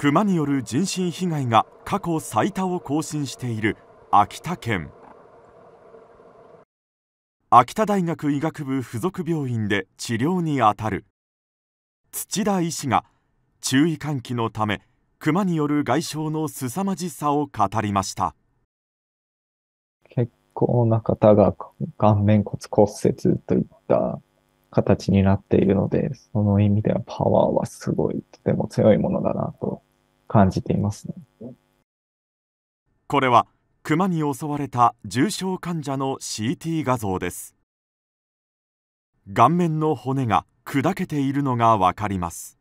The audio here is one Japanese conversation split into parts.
クマによる人身被害が過去最多を更新している秋田県。秋田大学医学部附属病院で治療に当たる土田医師が注意喚起のためクマによる外傷の凄まじさを語りました結構な方が顔面骨骨折といった形になっているので、その意味ではパワーはすごい、とても強いものだなと感じていますね。これはクマに襲われた重症患者の CT 画像です顔面の骨が砕けているのがわかります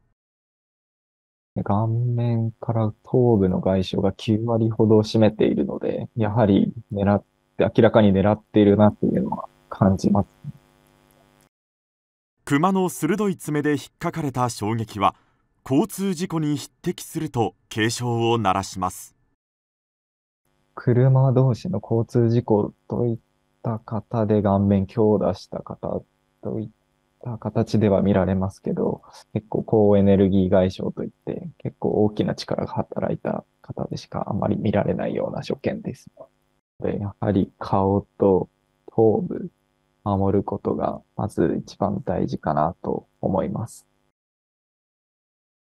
顔面から頭部の外傷が9割ほど占めているので、やはり狙って、明らかに狙っているなっていうのは感じます。熊の鋭い爪で引っかかれた衝撃は交通事故に匹敵すると警鐘を鳴らします。車同士の交通事故といった方で顔面強打した方といった形では見られますけど、結構高エネルギー外傷といって結構大きな力が働いた方でしかあまり見られないような所見です。でやはり顔と頭部守ることがまず一番大事かなと思います。